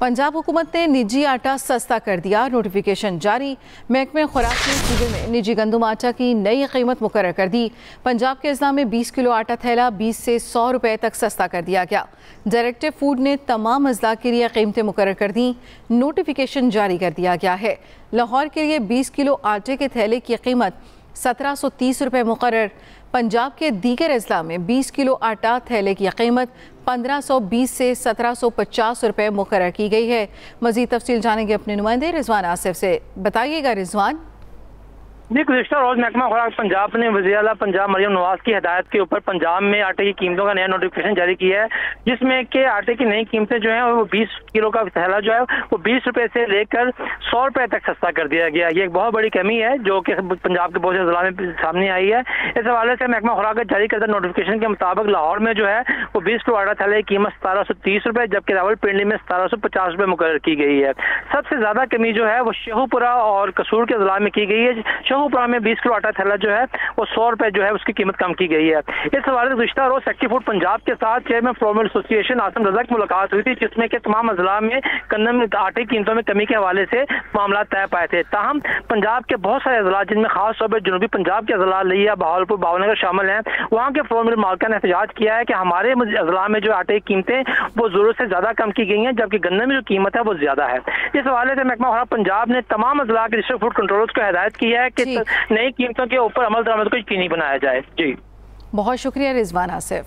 पंजाब हुकूमत ने निजी आटा सस्ता कर दिया नोटिफिकेशन जारी। महकमे खुराक ने सूबे में निजी गंदम आटा की नई कीमत मुकर कर दी। पंजाब के अजला में 20 किलो आटा थैला 20 से 100 रुपए तक सस्ता कर दिया गया। डायरेक्टर फ़ूड ने तमाम अजला के लिए कीमतें मुकर कर दी। नोटिफिकेशन जारी कर दिया गया है। लाहौर के लिए बीस किलो आटे के थैले की कीमत सत्रह सौ तीस रुपये मुकर पंजाब के दीगर अजला में बीस किलो आटा थैले की कीमत पंद्रह सौ बीस से सत्रह सौ पचास रुपये मुकर की गई है। मजीद तफसील जानेंगे अपने नुमाइंदे रिजवान आसिफ से। बताइएगा रिजवान जी गुजशत रोज महकमा खुराक पंजाब ने वजी अला पंजाब मरियम नवाज़ की हदायत के ऊपर पंजाब में आटे की कीमतों का नया नोटिफिकेशन जारी किया है, जिसमें के आटे की नई कीमतें जो है, वो 20 किलो का थैला जो है, वो 20 रुपए से लेकर 100 रुपए तक सस्ता कर दिया गया ये एक बहुत बड़ी कमी है, जो कि पंजाब के बहुत से जिला में सामने आई है। इस हवाले से महकमा खुराक जारी करता नोटिफिकेशन के मुताबिक लाहौर में जो है, वो बीस किलो आटा थैले की कीमत सतारह सौ तीस रुपए, जबकि रावलपिंडी में सतारह सौ पचास रुपए मुकर की गई है। सबसे ज़्यादा कमी जो है वो शेहूपुरा और कसूर के जिला में की गई है। शेहूपुरा में बीस किलो आटा थैला जो है, वो सौ रुपए जो है उसकी कीमत कम की गई है। इस हवाले से गुजशत रोज सेक्टी फ़ूड पंजाब के साथ chairman formal association Assam Raza की मुलाकात हुई थी, जिसमें के तमाम अजला में कंदम आटे की कीमतों में कमी के हवाले से मामला तय पाए थे। ताहम पंजाब के बहुत सारे अजला जिनमें खास तौर पर जनूबी पंजाब के अजला लिया बहावलपुर, भावनगर शामिल हैं, वहाँ के फॉर्मल मालका ने एहतजाज किया है कि हमारे अजला में जो आटे की कीमतें, वो ज़रूरत से ज़्यादा कम की गई हैं, जबकि गन्ने में जो कीमत है, वो ज़्यादा है। इस हवाले से महकमा खुराक पंजाब ने तमाम अजला के डिस्ट्रिक्ट फ़ूड कंट्रोल को हदायत की है कि नई कीमतों के ऊपर अमल दरामद को यकीनी बनाया जाए। जी। बहुत शुक्रिया रिजवान आसिफ।